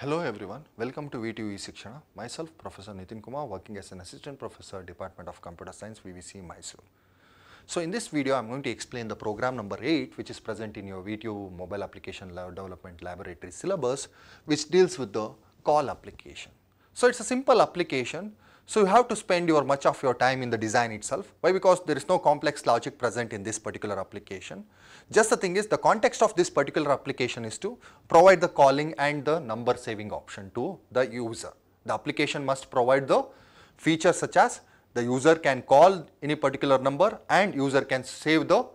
Hello everyone, welcome to VTU Shikshana. Myself Professor Nitin Kumar working as an Assistant Professor Department of Computer Science VVC Mysore. So in this video I am going to explain the program number 8 which is present in your VTU Mobile Application Lab Development Laboratory syllabus which deals with the call application. So it's a simple application so you have to spend your much of your time in the design itself. Why? Because there is no complex logic present in this particular application. Just the thing is the context of this particular application is to provide the calling and the number saving option to the user. The application must provide the features such as the user can call any particular number and user can save the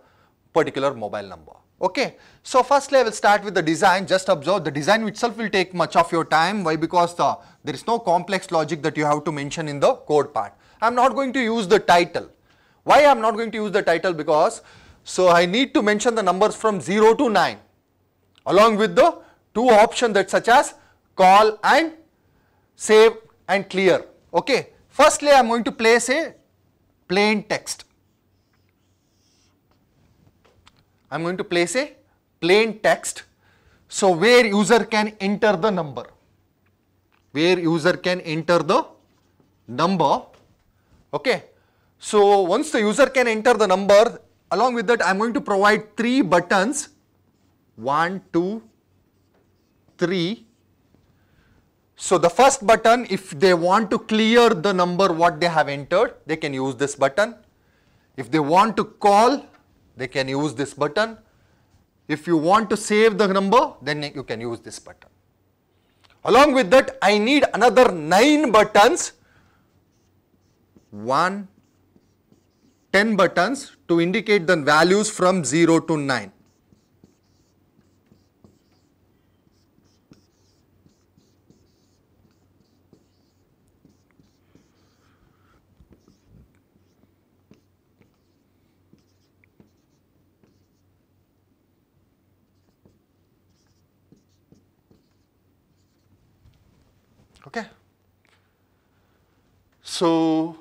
particular mobile number. Okay. So firstly I will start with the design. Just observe the design itself will take much of your time. Why? Because the, there is no complex logic that you have to mention in the code part. I am not going to use the title. Why I am not going to use the title? Because so I need to mention the numbers from 0 to 9 along with the two options that such as call and save and clear. Okay. Firstly I am going to place a plain text. I am going to place a plain text. So, where user can enter the number, where user can enter the number. Okay. So, once the user can enter the number, along with that I am going to provide three buttons, one, two, three. So, the first button if they want to clear the number what they have entered, they can use this button. If they want to call, they can use this button. If you want to save the number, then you can use this button. Along with that, I need another 9 buttons, 1, 10 buttons to indicate the values from 0 to 9. Okay. So,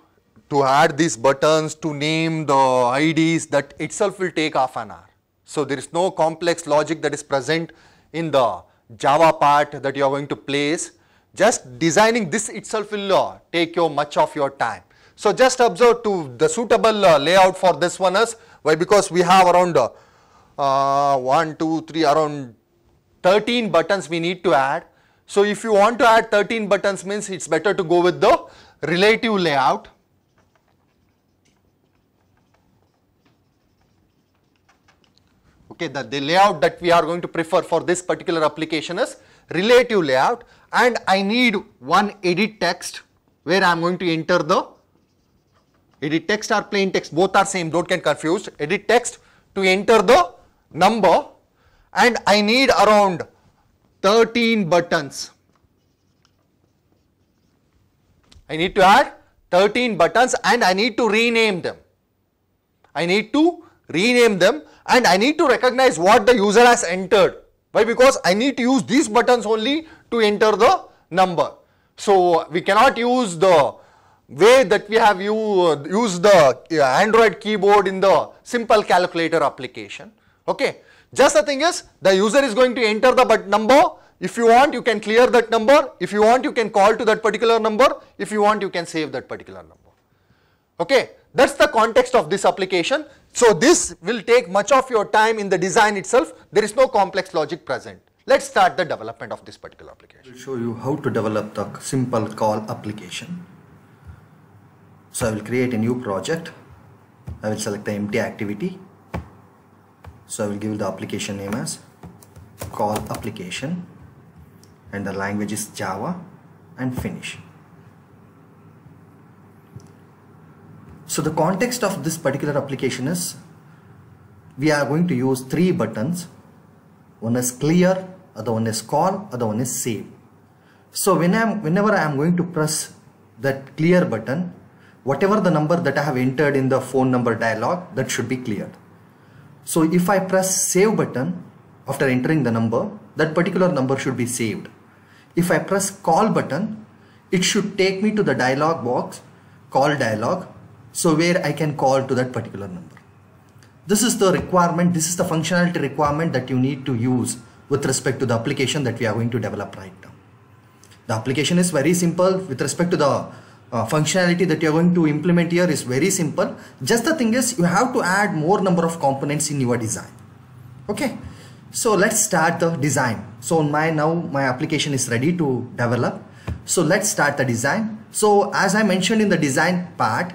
to add these buttons, to name the IDs that itself will take half an hour. So, there is no complex logic that is present in the Java part that you are going to place. Just designing this itself will uh, take you much of your time. So, just observe to the suitable uh, layout for this one is why because we have around uh, uh, 1, 2, 3 around 13 buttons we need to add. So, if you want to add 13 buttons means it is better to go with the relative layout. Okay, the, the layout that we are going to prefer for this particular application is relative layout and I need one edit text where I am going to enter the edit text or plain text both are same don't get confused edit text to enter the number and I need around 13 buttons. I need to add 13 buttons and I need to rename them. I need to rename them and I need to recognize what the user has entered. Why? Because I need to use these buttons only to enter the number. So, we cannot use the way that we have uh, used the uh, Android keyboard in the simple calculator application. Okay. Just the thing is the user is going to enter the number. If you want you can clear that number. If you want you can call to that particular number. If you want you can save that particular number. Okay. That is the context of this application. So, this will take much of your time in the design itself. There is no complex logic present. Let us start the development of this particular application. I will show you how to develop the simple call application. So I will create a new project. I will select the empty activity. So I will give the application name as call application and the language is Java and finish. So the context of this particular application is we are going to use three buttons. One is clear, other one is call, other one is save. So when I'm, whenever I am going to press that clear button, whatever the number that I have entered in the phone number dialog, that should be cleared. So if I press save button after entering the number, that particular number should be saved. If I press call button, it should take me to the dialog box, call dialog, so where I can call to that particular number. This is the requirement, this is the functionality requirement that you need to use with respect to the application that we are going to develop right now. The application is very simple with respect to the uh, functionality that you're going to implement here is very simple. Just the thing is you have to add more number of components in your design. Okay. So let's start the design. So my now my application is ready to develop. So let's start the design. So as I mentioned in the design part,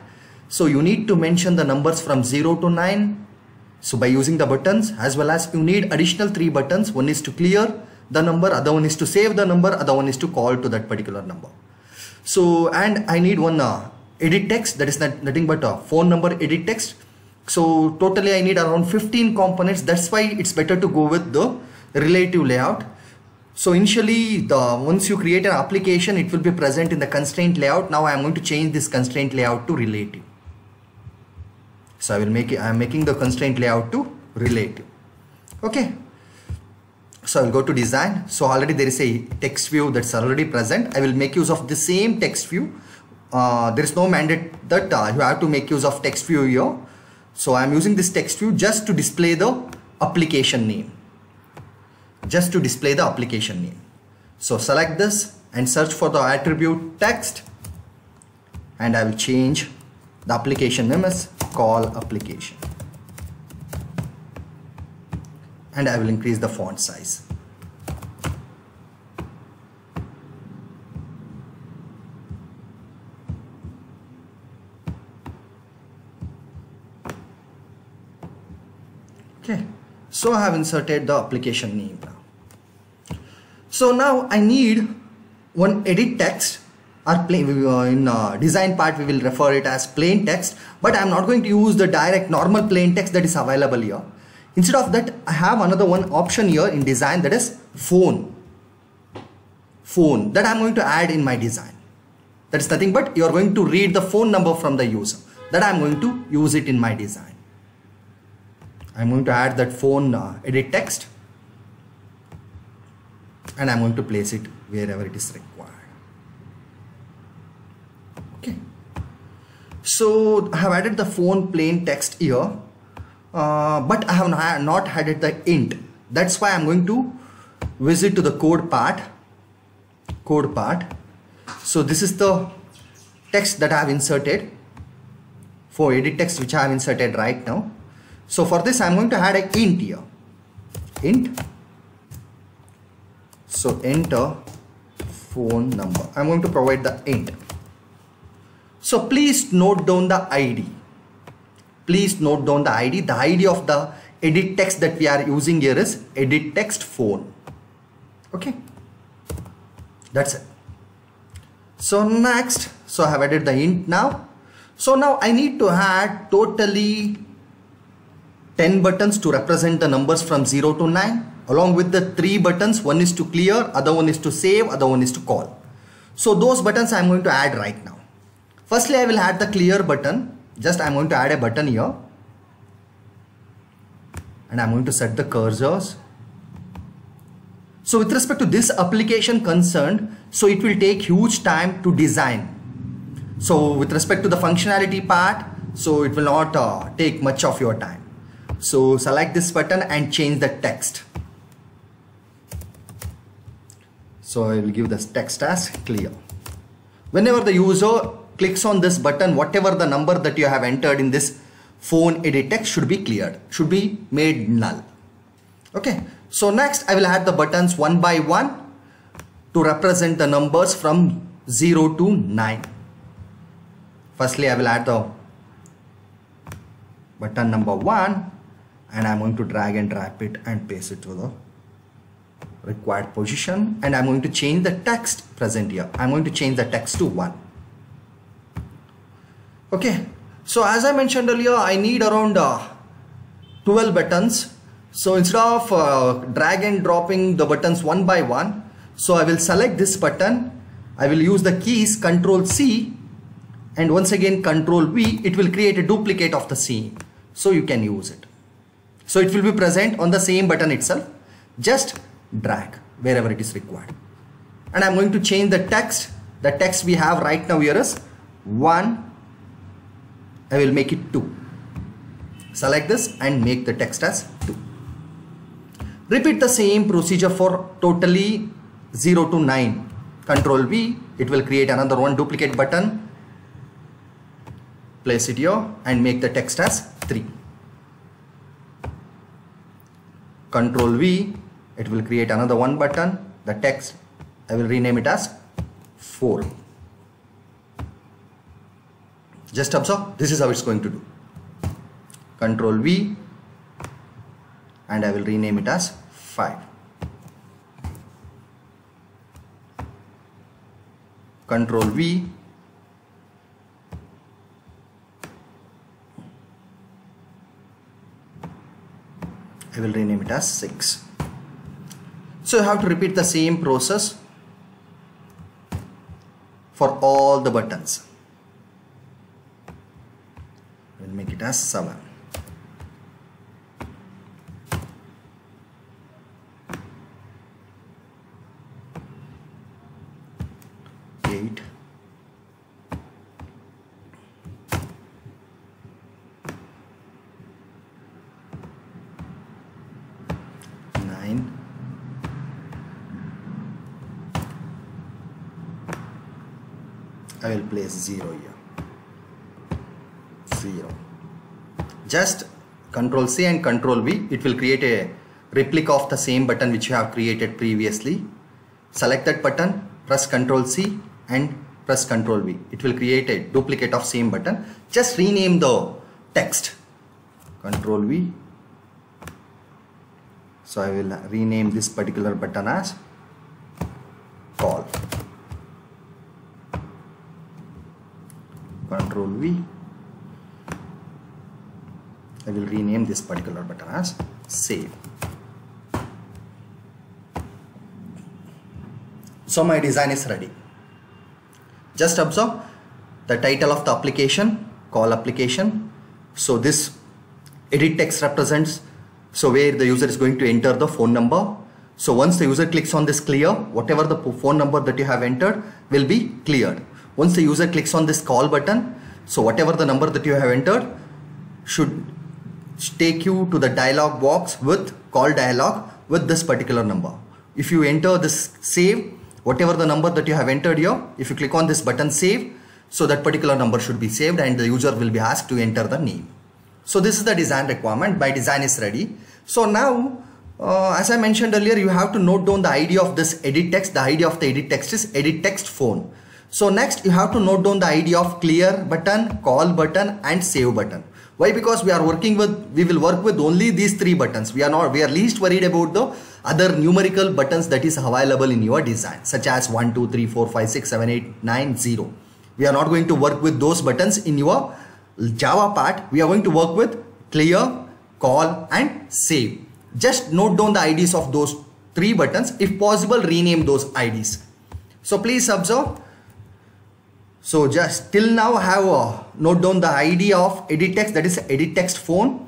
so you need to mention the numbers from 0 to 9. So by using the buttons as well as you need additional three buttons. One is to clear the number, other one is to save the number, other one is to call to that particular number. So and I need one uh, edit text that is not, nothing but a phone number edit text so totally I need around 15 components. That's why it's better to go with the relative layout. So initially the once you create an application, it will be present in the constraint layout. Now I am going to change this constraint layout to relative. So I will make it, I am making the constraint layout to relative. Okay. So I will go to design. So already there is a text view that's already present. I will make use of the same text view. Uh, there is no mandate that uh, you have to make use of text view here so I'm using this text view just to display the application name. Just to display the application name. So select this and search for the attribute text and I will change the application name as call application. And I will increase the font size. okay so I have inserted the application name now. So now I need one edit text or plain uh, in uh, design part we will refer it as plain text but I'm not going to use the direct normal plain text that is available here. Instead of that I have another one option here in design that is phone. Phone that I'm going to add in my design. That is nothing but you are going to read the phone number from the user that I'm going to use it in my design I'm going to add that phone uh, edit text and I'm going to place it wherever it is required. Okay. So I have added the phone plain text here, uh, but I have not added the int. That's why I'm going to visit to the code part. Code part. So this is the text that I have inserted for edit text which I have inserted right now. So for this I'm going to add a int here. Int. So enter phone number. I'm going to provide the int. So please note down the ID. Please note down the ID. The ID of the edit text that we are using here is edit text phone. Okay. That's it. So next, so I have added the int now. So now I need to add totally 10 buttons to represent the numbers from 0 to 9 along with the three buttons one is to clear other one is to save other one is to call. So those buttons i'm going to add right now. Firstly i will add the clear button. Just i'm going to add a button here. And i'm going to set the cursors. So with respect to this application concerned so it will take huge time to design. So with respect to the functionality part so it will not uh, take much of your time so select this button and change the text. So I will give this text as clear. Whenever the user clicks on this button, whatever the number that you have entered in this phone edit text should be cleared, should be made null. Okay. So next I will add the buttons one by one to represent the numbers from 0 to 9. Firstly, I will add the button number 1 and I'm going to drag and drop it and paste it to the required position and I'm going to change the text present here. I'm going to change the text to 1. Okay, so as I mentioned earlier, I need around uh, 12 buttons. So instead of uh, drag and dropping the buttons one by one, so I will select this button. I will use the keys Control C and once again Control V. It will create a duplicate of the same. So you can use it. So it will be present on the same button itself. Just drag wherever it is required. And I'm going to change the text. The text we have right now here is 1. I will make it 2. Select this and make the text as 2. Repeat the same procedure for totally 0 to 9 control V it will create another one duplicate button place it here and make the text as 3 control V it will create another one button. The text I will rename it as 4 just observe this is how it's going to do. Control V and I will rename it as 5 control V I will rename it as 6 so you have to repeat the same process for all the buttons. We'll make it as 7 8 9 I will place 0 here. 0 just control C and control V it will create a replica of the same button which you have created previously. Select that button press control C and press control V. It will create a duplicate of same button. Just rename the text. Control V. So I will rename this particular button as call control V. I will rename this particular button as save. So my design is ready. Just observe the title of the application call application. So this edit text represents so where the user is going to enter the phone number. So once the user clicks on this clear whatever the phone number that you have entered will be cleared. Once the user clicks on this call button so whatever the number that you have entered should take you to the dialog box with call dialog with this particular number. If you enter this save whatever the number that you have entered here if you click on this button save so that particular number should be saved and the user will be asked to enter the name. So this is the design requirement. My design is ready. So now uh, as I mentioned earlier you have to note down the ID of this edit text. The ID of the edit text is edit text phone so next you have to note down the ID of clear button call button and save button. Why? Because we are working with we will work with only these three buttons. We are not we are least worried about the other numerical buttons that is available in your design such as 1 2 3 4 5 6 7 8 9 0 we are not going to work with those buttons in your java part. We are going to work with clear call and save. Just note down the ids of those three buttons. If possible rename those ids so please observe so just till now have uh, note down the ID of edit text that is edit text phone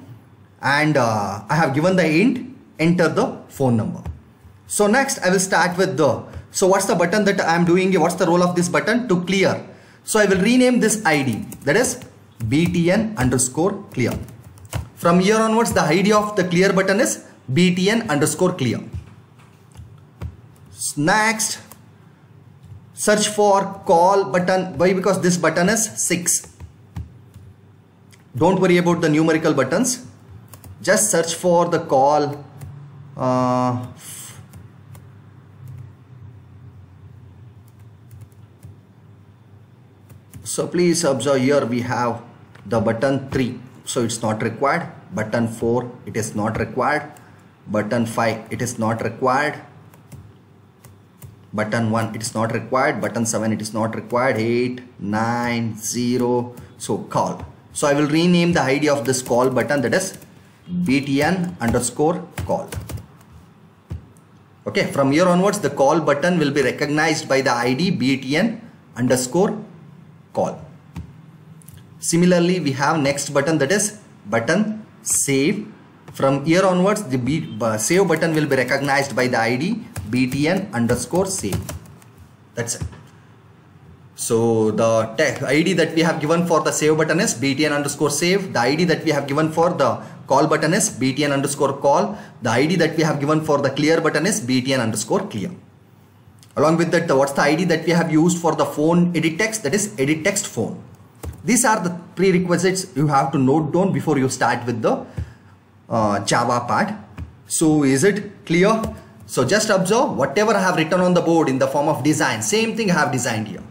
and uh, I have given the int enter the phone number. So next I will start with the so what's the button that I am doing what's the role of this button to clear. So I will rename this ID that is btn underscore clear. From here onwards the ID of the clear button is btn underscore clear. Next search for call button. Why? Because this button is 6 don't worry about the numerical buttons. Just search for the call uh, so please observe here we have the button 3 so it's not required. Button 4 it is not required. Button 5 it is not required button 1 it is not required. Button 7 it is not required. 8 9 0 so call. So i will rename the id of this call button that is btn underscore call. Okay from here onwards the call button will be recognized by the id btn underscore call. Similarly we have next button that is button save. From here onwards the uh, save button will be recognized by the id btn underscore save that's it so the id that we have given for the save button is btn underscore save the id that we have given for the call button is btn underscore call the id that we have given for the clear button is btn underscore clear Along with that, what's the ID that we have used for the phone edit text? That is edit text phone. These are the prerequisites you have to note down before you start with the uh, Java part. So is it clear? So just observe whatever I have written on the board in the form of design, same thing I have designed here.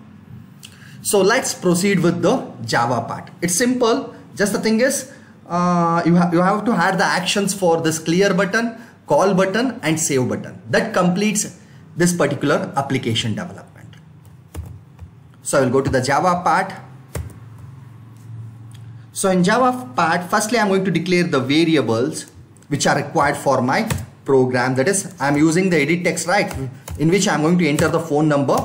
So let's proceed with the Java part. It's simple. Just the thing is, uh, you, have you have to add the actions for this clear button, call button and save button. That completes this particular application development. So I will go to the Java part. So in Java part, firstly I'm going to declare the variables which are required for my program. That is, I'm using the edit text right in which I'm going to enter the phone number.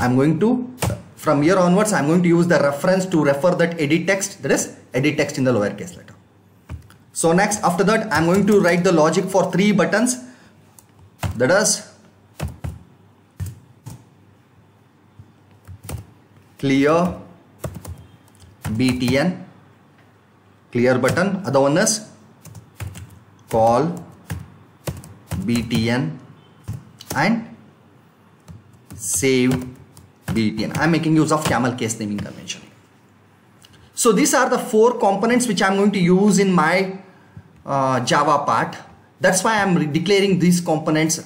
I'm going to from here onwards I'm going to use the reference to refer that edit text that is edit text in the lowercase letter. So next after that I'm going to write the logic for three buttons that is clear btn clear button other one is call btn and save btn i'm making use of camel case naming convention so these are the four components which i'm going to use in my uh, java part. That's why i'm declaring these components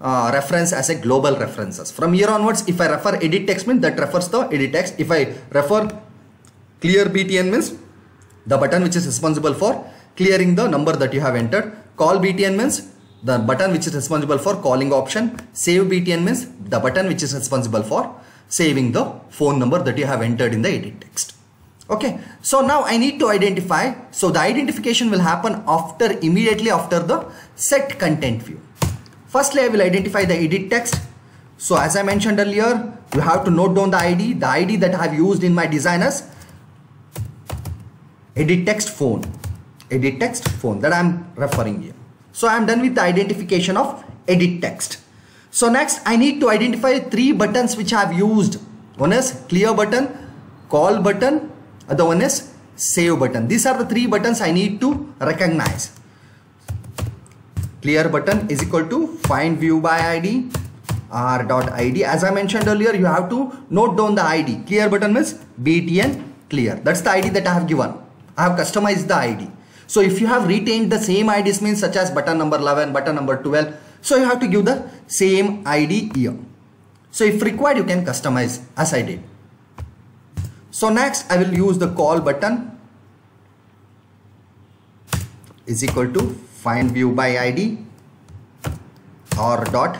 uh, reference as a global references. From here onwards if i refer edit text means that refers the edit text. If i refer clear btn means the button which is responsible for clearing the number that you have entered. Call btn means the button which is responsible for calling option save btn means the button which is responsible for saving the phone number that you have entered in the edit text. Okay so now i need to identify so the identification will happen after immediately after the set content view. Firstly i will identify the edit text. So as i mentioned earlier you have to note down the id the id that i have used in my designers. Edit text phone. Edit text phone that i'm referring here so i'm done with the identification of edit text. So next i need to identify three buttons which i have used. One is clear button call button other one is save button. These are the three buttons i need to recognize. Clear button is equal to find view by id r dot id as i mentioned earlier you have to note down the id clear button means btn clear. That's the id that i have given. I have customized the id so if you have retained the same IDs means such as button number 11, button number 12. So you have to give the same ID here. So if required you can customize as I did. So next I will use the call button is equal to find view by ID R dot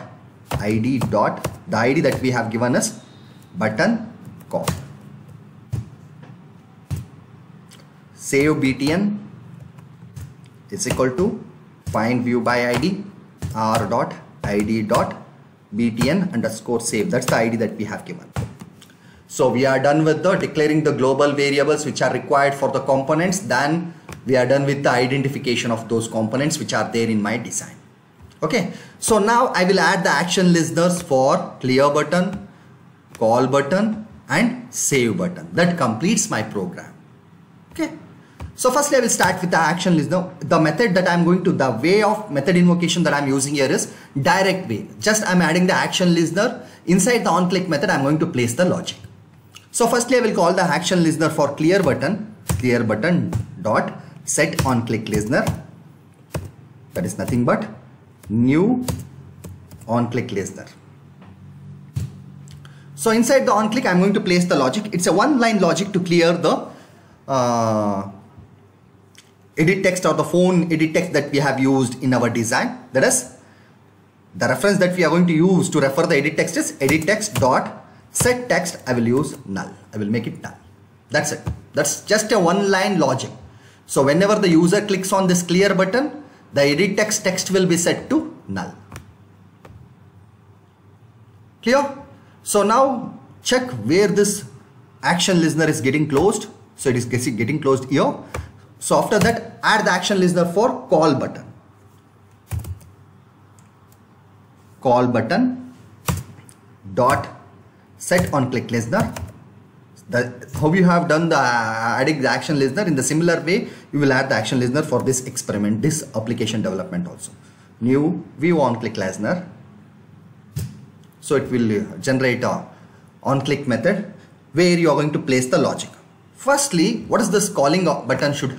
ID dot the ID that we have given us button call. Save BTN is equal to find view by id r dot id dot btn underscore save. That's the id that we have given. So we are done with the declaring the global variables which are required for the components. Then we are done with the identification of those components which are there in my design. Okay. So now i will add the action listeners for clear button call button and save button. That completes my program. Okay so firstly, I will start with the action listener. The method that I'm going to, the way of method invocation that I'm using here is direct way. Just I'm adding the action listener. Inside the on-click method, I'm going to place the logic. So firstly, I will call the action listener for clear button, clear button dot set onClick listener. That is nothing but new onClick listener. So inside the onClick, I'm going to place the logic. It's a one line logic to clear the uh, edit text or the phone edit text that we have used in our design. That is the reference that we are going to use to refer the edit text is edit text dot set text. I will use null. I will make it null. That's it. That's just a one line logic. So whenever the user clicks on this clear button, the edit text text will be set to null. Clear? So now check where this action listener is getting closed. So it is getting closed here. So after that, add the action listener for call button. Call button dot set on click listener. The, how you have done the uh, adding the action listener in the similar way, you will add the action listener for this experiment, this application development also. New view on click listener. So it will uh, generate a on click method where you are going to place the logic. Firstly, what is this calling button should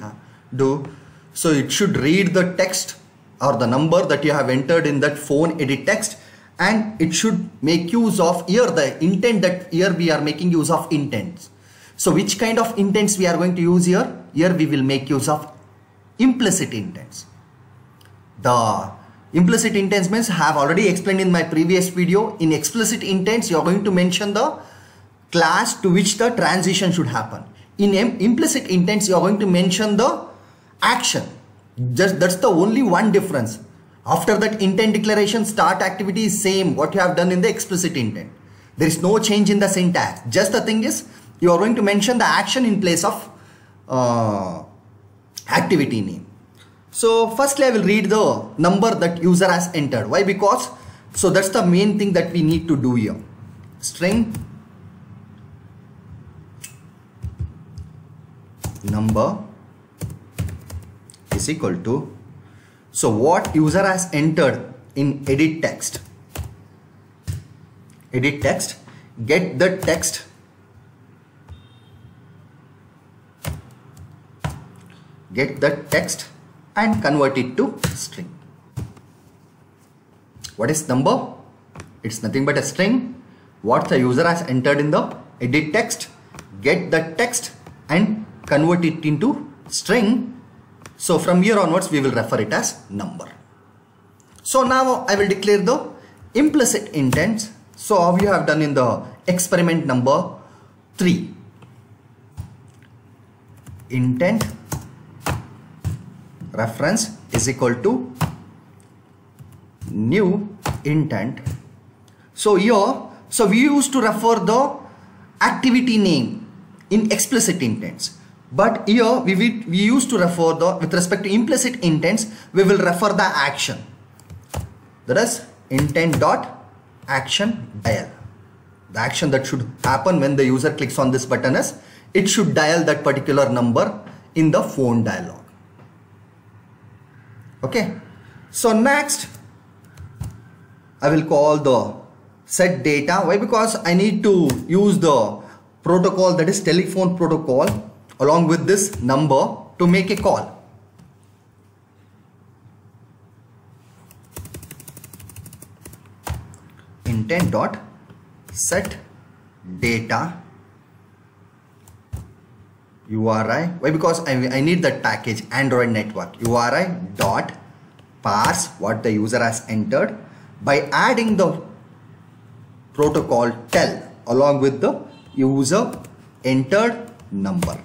do? So it should read the text or the number that you have entered in that phone edit text and it should make use of here the intent that here we are making use of intents. So which kind of intents we are going to use here? Here we will make use of implicit intents. The implicit intents means I have already explained in my previous video. In explicit intents, you are going to mention the class to which the transition should happen. In implicit intents, you are going to mention the action. Just that's the only one difference. After that intent declaration, start activity is same what you have done in the explicit intent. There is no change in the syntax. Just the thing is, you are going to mention the action in place of uh, activity name. So firstly I will read the number that user has entered. Why? Because so that's the main thing that we need to do here. String number is equal to so what user has entered in edit text edit text get the text get the text and convert it to string. What is number? It's nothing but a string. What the user has entered in the edit text, get the text and convert it into string. So from here onwards we will refer it as number. So now I will declare the implicit intents. So how you have done in the experiment number 3. Intent reference is equal to new intent. So here, so we used to refer the activity name in explicit intents. But here we, we, we used to refer the, with respect to implicit intents, we will refer the action. That is intent dot action dial. The action that should happen when the user clicks on this button is, it should dial that particular number in the phone dialog okay so next I will call the set data why because I need to use the protocol that is telephone protocol along with this number to make a call intent dot set data URI. Why? Because I, I need that package Android network. URI dot parse what the user has entered by adding the protocol tel along with the user entered number.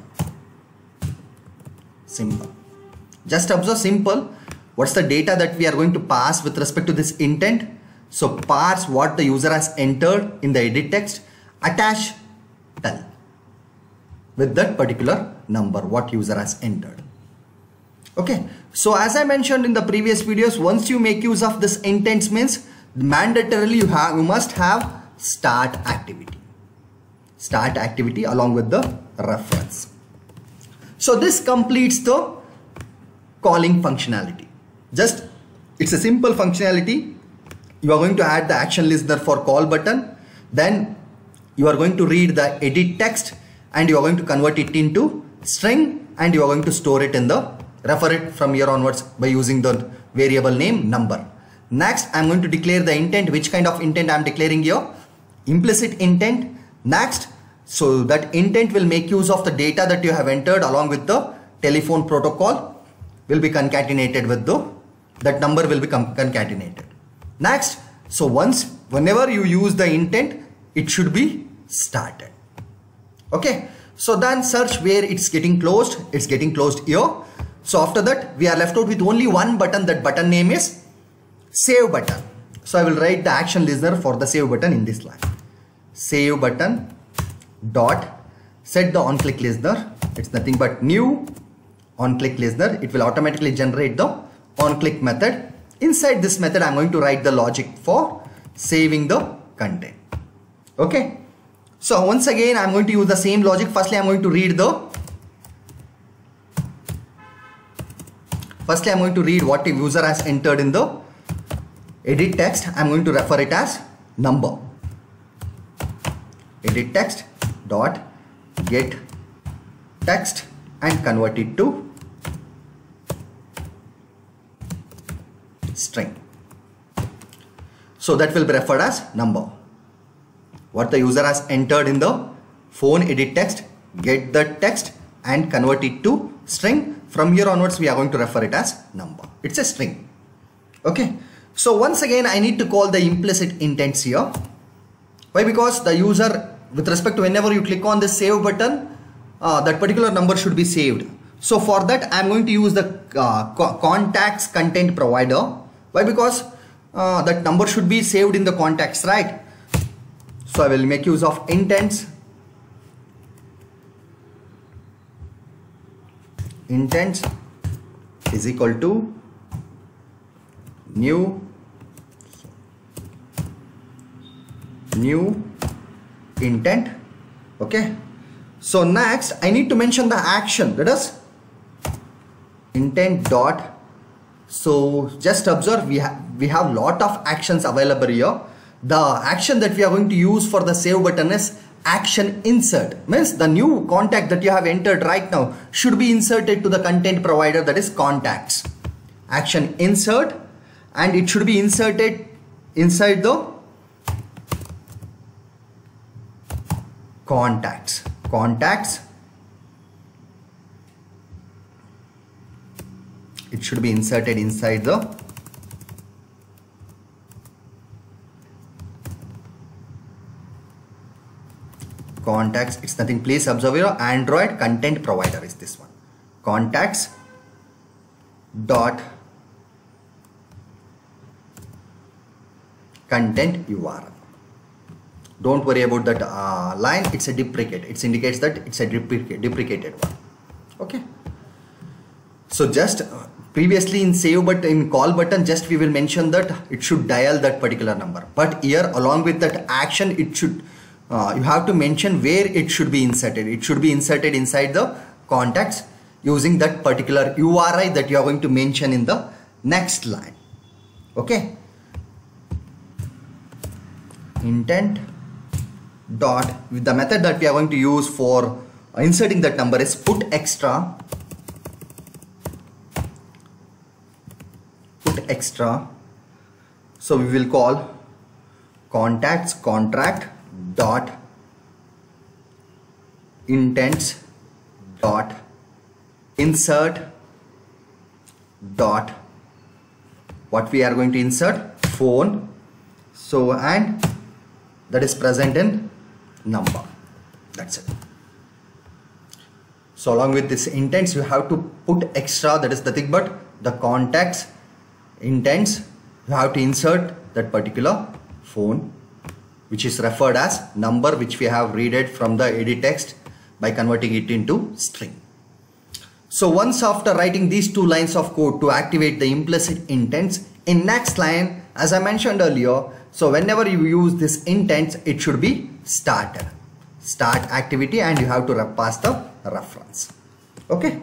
Simple. Just observe simple. What's the data that we are going to pass with respect to this intent? So parse what the user has entered in the edit text, attach tel with that particular number what user has entered. Okay, so as I mentioned in the previous videos, once you make use of this intents means mandatorily you have you must have start activity. Start activity along with the reference. So this completes the calling functionality. Just it's a simple functionality. You are going to add the action listener for call button. Then you are going to read the edit text and you are going to convert it into string and you are going to store it in the refer it from here onwards by using the variable name number. Next, I am going to declare the intent. Which kind of intent I am declaring here? Implicit intent. Next, so that intent will make use of the data that you have entered along with the telephone protocol will be concatenated with the that number will be concatenated. Next, so once whenever you use the intent, it should be started. Okay so then search where it's getting closed. It's getting closed here. So after that we are left out with only one button. That button name is save button. So I will write the action listener for the save button in this line. Save button dot. Set the on click listener. It's nothing but new on click listener. It will automatically generate the on click method. Inside this method I'm going to write the logic for saving the content. Okay? So once again, I'm going to use the same logic. Firstly, I'm going to read the Firstly, I'm going to read what the user has entered in the edit text. I'm going to refer it as number. edit text dot get text and convert it to string. So that will be referred as number. What the user has entered in the phone edit text, get the text and convert it to string. From here onwards, we are going to refer it as number. It's a string. Okay. So once again, I need to call the implicit intents here. Why? Because the user, with respect to whenever you click on the save button, uh, that particular number should be saved. So for that, I'm going to use the uh, co contacts content provider. Why? Because uh, that number should be saved in the contacts, right? So I will make use of intents. Intents is equal to new new intent. Okay. So next i need to mention the action. That is intent dot. So just observe we have we have lot of actions available here. The action that we are going to use for the save button is action insert. Means the new contact that you have entered right now should be inserted to the content provider that is contacts. Action insert and it should be inserted inside the contacts. Contacts. It should be inserted inside the contacts. It's nothing. Please observe your android content provider is this one. Contacts dot content url don't worry about that uh, line. It's a duplicate. It indicates that it's a duplicate deprecated one. Okay? So just uh, previously in save but in call button just we will mention that it should dial that particular number. But here along with that action it should uh, you have to mention where it should be inserted. It should be inserted inside the contacts using that particular URI that you are going to mention in the next line. Okay? Intent dot with the method that we are going to use for inserting that number is put extra put extra. So we will call contacts contract dot intents dot insert dot. What we are going to insert? Phone. So and that is present in number. That's it. So along with this intents you have to put extra that is nothing but the contacts intents you have to insert that particular phone which is referred as number which we have read it from the edit text by converting it into string. So once after writing these two lines of code to activate the implicit intents in next line as I mentioned earlier so whenever you use this intents it should be started. Start activity and you have to pass the reference. Okay?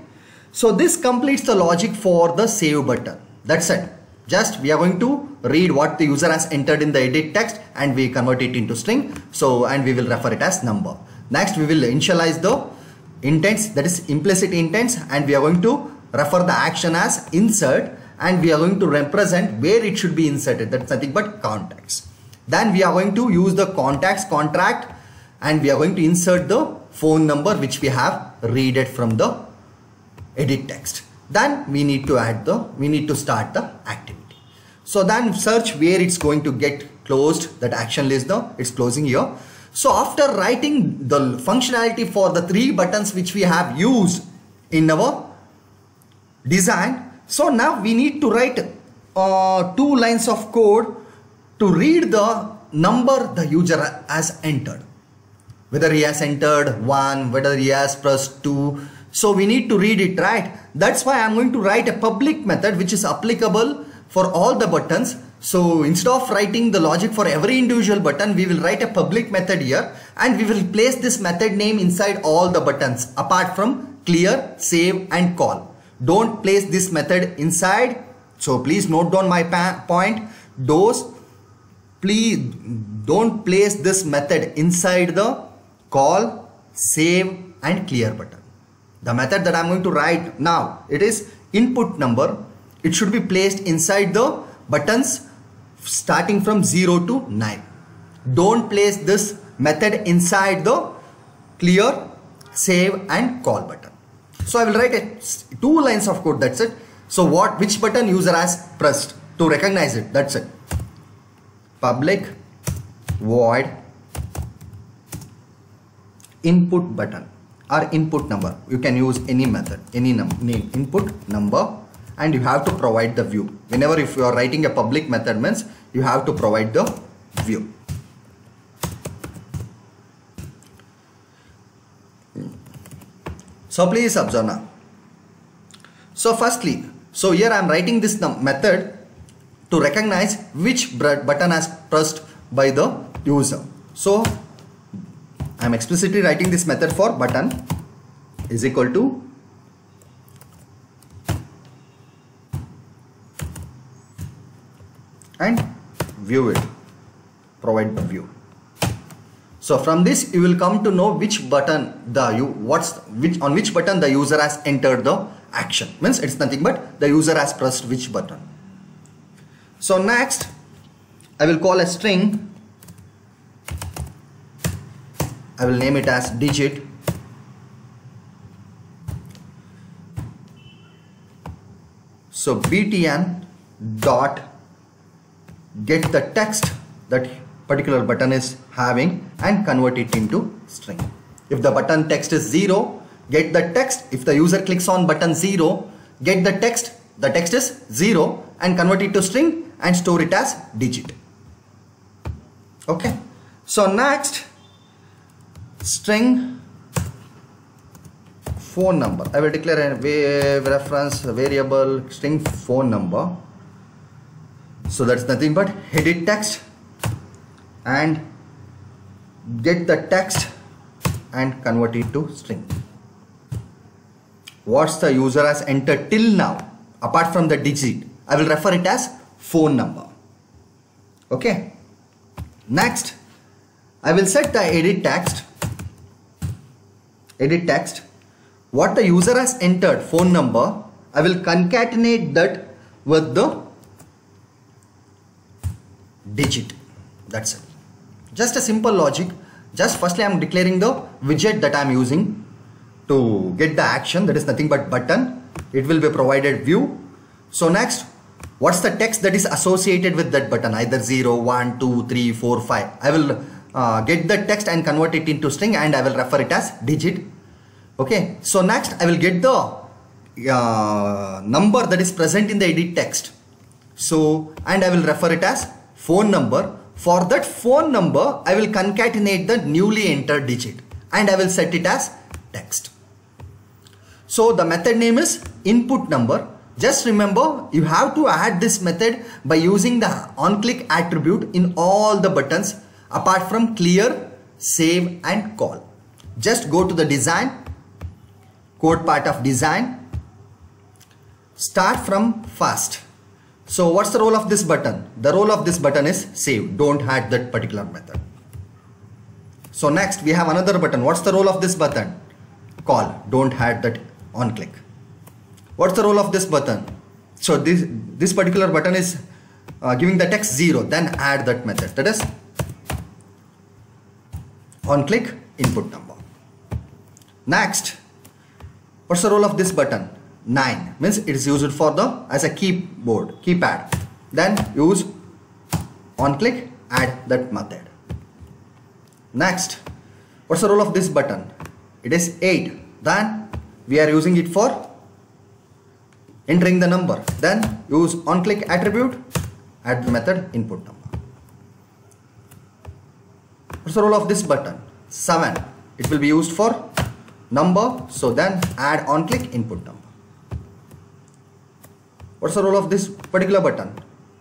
So this completes the logic for the save button. That's it. Just we are going to read what the user has entered in the edit text and we convert it into string. So and we will refer it as number. Next we will initialize the intents that is implicit intents and we are going to refer the action as insert and we are going to represent where it should be inserted. That's nothing but contacts. Then we are going to use the contacts contract and we are going to insert the phone number which we have read it from the edit text. Then we need to add the we need to start the activity. So then search where it's going to get closed that action listener it's closing here. So after writing the functionality for the three buttons which we have used in our design so now we need to write uh, two lines of code to read the number the user has entered. Whether he has entered 1 whether he has pressed 2 so we need to read it right? That's why i'm going to write a public method which is applicable for all the buttons. So instead of writing the logic for every individual button we will write a public method here and we will place this method name inside all the buttons apart from clear save and call don't place this method inside so please note down my point those please don't place this method inside the call, save and clear button. The method that I'm going to write now, it is input number. It should be placed inside the buttons starting from 0 to 9. Don't place this method inside the clear, save and call button. So I will write a, two lines of code, that's it. So what, which button user has pressed to recognize it, that's it. Public void input button or input number you can use any method any num name input number and you have to provide the view whenever if you are writing a public method means you have to provide the view so please observe now so firstly so here i am writing this method to recognize which button has pressed by the user. So I am explicitly writing this method for button is equal to and view it. Provide the view so from this you will come to know which button the you what's which on which button the user has entered the action. Means it's nothing but the user has pressed which button. So next I will call a string. I will name it as digit. So btn dot get the text that particular button is having and convert it into string. If the button text is 0 get the text. If the user clicks on button 0 get the text. The text is 0 and convert it to string and store it as digit. Okay. So next string phone number. I will declare a reference variable string phone number. So that's nothing but edit text and get the text and convert it to string. What's the user has entered till now apart from the digit? I will refer it as phone number. Okay? Next I will set the edit text. Edit text. What the user has entered phone number I will concatenate that with the digit. That's it just a simple logic. Just firstly I'm declaring the widget that I'm using to get the action. That is nothing but button. It will be provided view. So next what's the text that is associated with that button? Either 0 1 2 3 4 5 I will uh, get the text and convert it into string and I will refer it as digit. Okay. So next I will get the uh, number that is present in the edit text. So and I will refer it as phone number for that phone number I will concatenate the newly entered digit and I will set it as text. So the method name is input number. Just remember you have to add this method by using the on click attribute in all the buttons apart from clear save and call. Just go to the design code part of design start from fast so what's the role of this button? The role of this button is save. Don't add that particular method. So next we have another button. What's the role of this button? Call. Don't add that on click. What's the role of this button? So this this particular button is uh, giving the text 0 then add that method. That is on click input number. Next what's the role of this button 9 means it is used for the as a keyboard keypad. Then use on click add that method. Next what's the role of this button? It is 8 then we are using it for entering the number. Then use on click attribute add the method input number. What's the role of this button? 7 it will be used for number so then add on click input number what's the role of this particular button?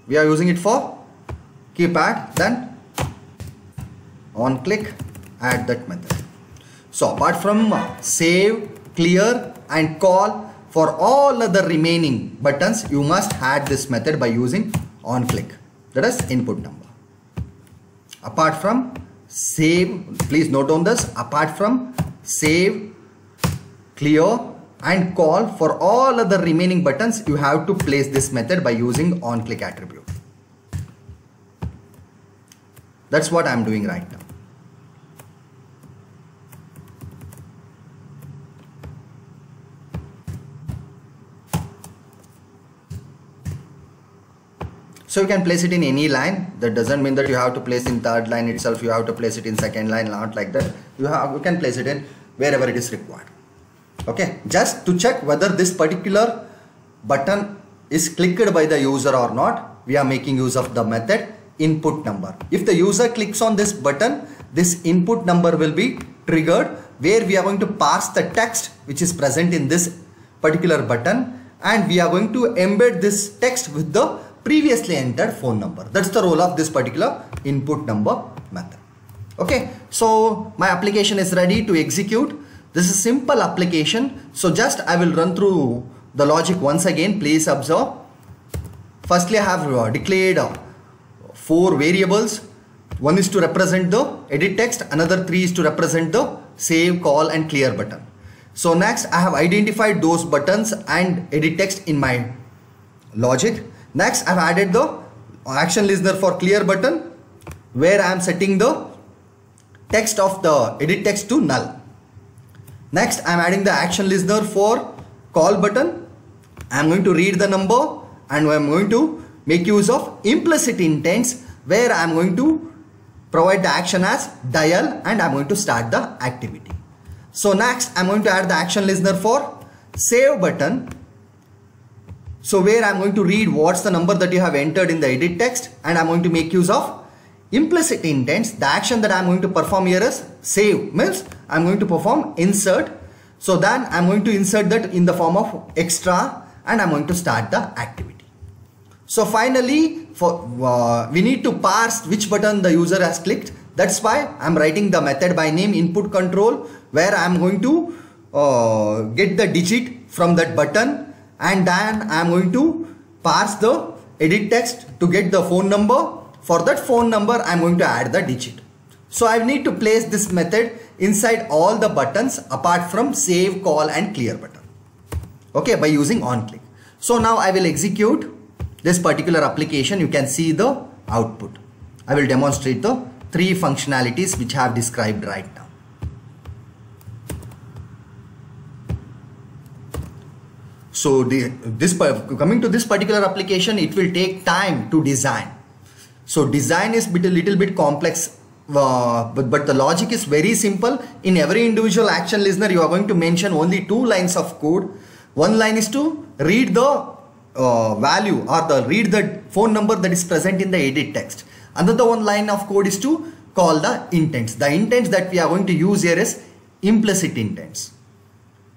We are using it for keypad then on click add that method. So apart from uh, save clear and call for all other remaining buttons you must add this method by using on click. That is input number. Apart from save, please note on this, apart from save, clear and call for all other remaining buttons, you have to place this method by using on click attribute. That's what I'm doing right now. So you can place it in any line. That doesn't mean that you have to place in third line itself. You have to place it in second line, not like that. You have you can place it in wherever it is required. Okay, just to check whether this particular button is clicked by the user or not, we are making use of the method input number. If the user clicks on this button, this input number will be triggered where we are going to pass the text which is present in this particular button and we are going to embed this text with the previously entered phone number. That's the role of this particular input number method. Okay, so my application is ready to execute. This is a simple application. So just I will run through the logic once again. Please observe. Firstly, I have uh, declared uh, four variables. One is to represent the edit text. Another three is to represent the save, call and clear button. So next I have identified those buttons and edit text in my logic. Next I've added the action listener for clear button where I am setting the text of the edit text to null. Next I am adding the action listener for call button. I am going to read the number and I am going to make use of implicit intents where I am going to provide the action as dial and I am going to start the activity. So next I am going to add the action listener for save button. So where I am going to read what's the number that you have entered in the edit text and I am going to make use of implicit intents. The action that I am going to perform here is save means I am going to perform insert. So then I am going to insert that in the form of extra and I am going to start the activity. So finally for uh, we need to parse which button the user has clicked. That's why I'm writing the method by name input control where I'm going to uh, get the digit from that button and then I'm going to parse the edit text to get the phone number. For that phone number I'm going to add the digit. So I need to place this method inside all the buttons apart from save, call and clear button. Okay, by using on click. So now I will execute this particular application. You can see the output. I will demonstrate the three functionalities which I have described right now. So the, this coming to this particular application, it will take time to design. So design is a little bit complex, uh, but, but the logic is very simple. In every individual action listener, you are going to mention only two lines of code. One line is to read the uh, value or the read the phone number that is present in the edit text. Another one line of code is to call the intents. The intents that we are going to use here is implicit intents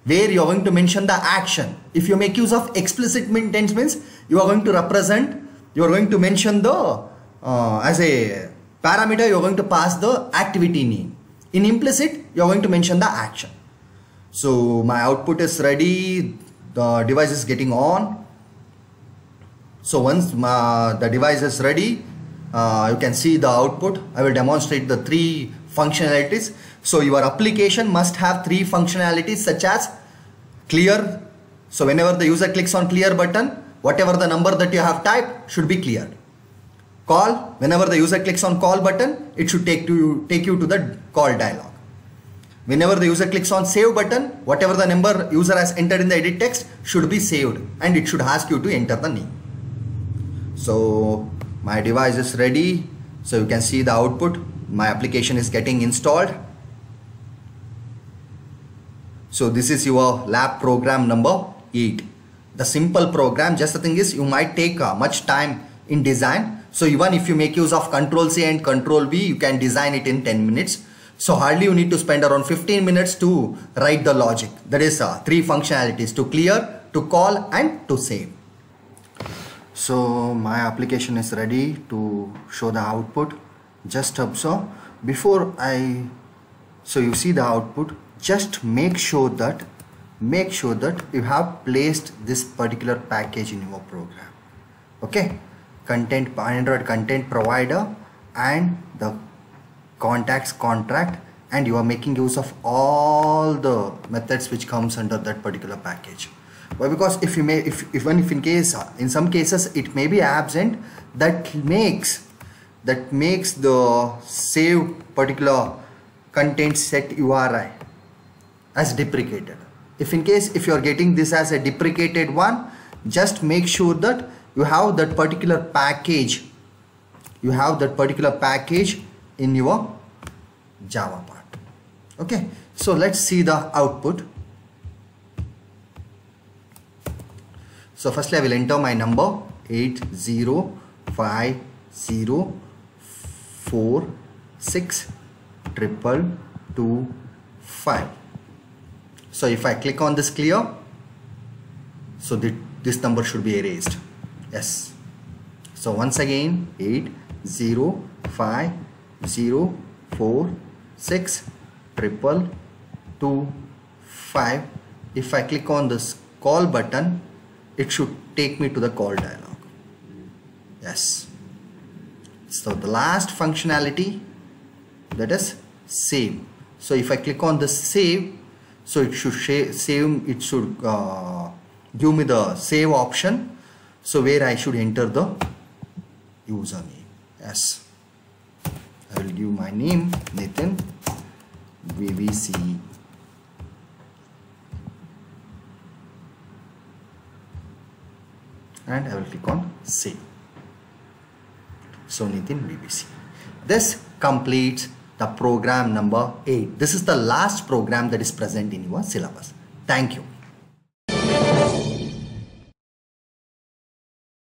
where you are going to mention the action. If you make use of explicit intents means you are going to represent, you are going to mention the uh, as a parameter you are going to pass the activity name. In implicit you are going to mention the action. So my output is ready, the device is getting on. So once my, the device is ready, uh, you can see the output. I will demonstrate the three functionalities. So your application must have three functionalities such as clear. So whenever the user clicks on clear button, whatever the number that you have typed should be cleared. Call, whenever the user clicks on call button, it should take, to, take you to the call dialog. Whenever the user clicks on save button, whatever the number user has entered in the edit text should be saved and it should ask you to enter the name. So my device is ready. So you can see the output. My application is getting installed. So this is your lab program number 8. The simple program, just the thing is you might take uh, much time in design. So even if you make use of control C and control V, you can design it in 10 minutes. So hardly you need to spend around 15 minutes to write the logic. That is uh, three functionalities to clear, to call and to save. So my application is ready to show the output. Just observe before I, so you see the output, just make sure that, make sure that you have placed this particular package in your program. Okay, content, Android content provider and the contacts contract and you are making use of all the methods which comes under that particular package. Why? Because if you may if even if in case in some cases it may be absent that makes that makes the save particular content set URI as deprecated. If in case if you are getting this as a deprecated one just make sure that you have that particular package. You have that particular package in your java part. Okay? So let's see the output. So firstly i will enter my number 80504 triple two five. So if i click on this clear so the, this number should be erased yes. So once again 8 0 5 0 4 6 triple 2 5 if I click on this call button it should take me to the call dialog. Yes. So the last functionality that is save. So if I click on the save so it should save it should uh, give me the save option so where I should enter the username? Yes. I will give my name Nathan VVC and I will click on save. So Nathan VVC this completes the program number 8 this is the last program that is present in your syllabus. Thank you